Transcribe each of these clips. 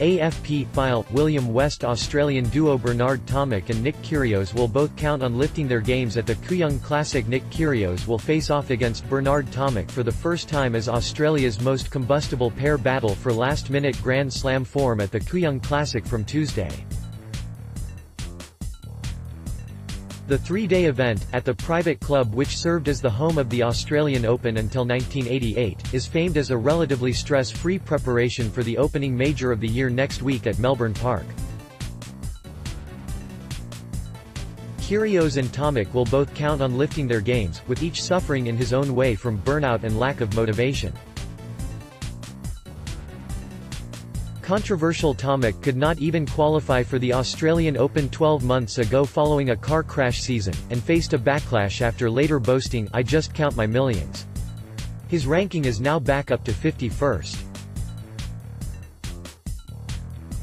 AFP file William West Australian duo Bernard Tomic and Nick Kyrgios will both count on lifting their games at the Kooyong Classic. Nick Kyrgios will face off against Bernard Tomic for the first time as Australia's most combustible pair battle for last-minute Grand Slam form at the Kooyong Classic from Tuesday. The three-day event, at the private club which served as the home of the Australian Open until 1988, is famed as a relatively stress-free preparation for the opening major of the year next week at Melbourne Park. Kyrgios and Tomic will both count on lifting their games, with each suffering in his own way from burnout and lack of motivation. Controversial Tomic could not even qualify for the Australian Open 12 months ago following a car crash season, and faced a backlash after later boasting, I just count my millions. His ranking is now back up to 51st.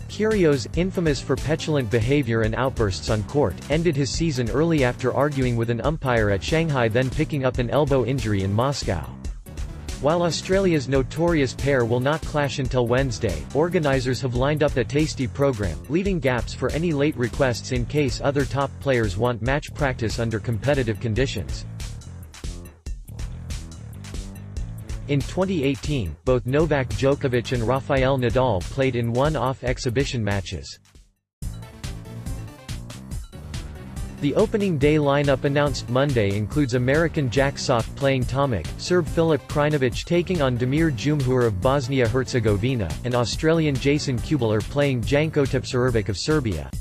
Kyrgios, infamous for petulant behavior and outbursts on court, ended his season early after arguing with an umpire at Shanghai then picking up an elbow injury in Moscow. While Australia's notorious pair will not clash until Wednesday, organizers have lined up a tasty program, leaving gaps for any late requests in case other top players want match practice under competitive conditions. In 2018, both Novak Djokovic and Rafael Nadal played in one-off exhibition matches. The opening day lineup announced Monday includes American Jack Sock playing Tomic, Serb Filip Krajinovic taking on Damir Dzumhur of Bosnia-Herzegovina, and Australian Jason Kubler playing Janko Tipsarevic of Serbia.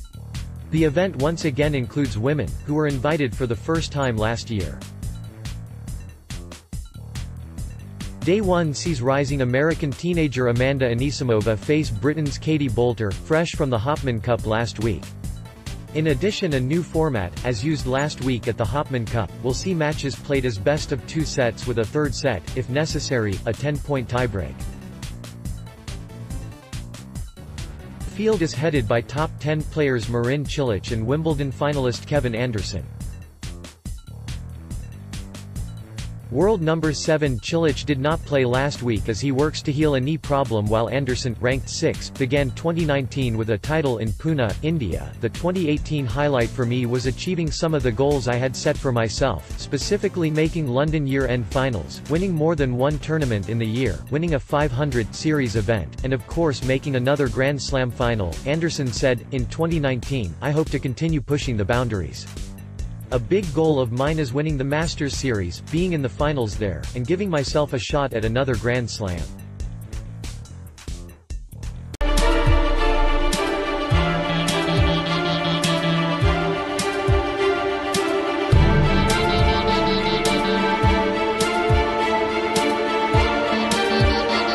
The event once again includes women, who were invited for the first time last year. Day 1 sees rising American teenager Amanda Anisimova face Britain's Katie Boulter, fresh from the Hopman Cup last week. In addition a new format, as used last week at the Hopman Cup, will see matches played as best of two sets with a third set, if necessary, a 10-point tiebreak. The field is headed by top 10 players Marin Cilic and Wimbledon finalist Kevin Anderson. World number 7 Cilic did not play last week as he works to heal a knee problem while Anderson, ranked 6, began 2019 with a title in Pune, India. The 2018 highlight for me was achieving some of the goals I had set for myself, specifically making London year-end finals, winning more than one tournament in the year, winning a 500 series event, and of course making another Grand Slam final. Anderson said, in 2019, I hope to continue pushing the boundaries. A big goal of mine is winning the Masters series, being in the finals there, and giving myself a shot at another Grand Slam.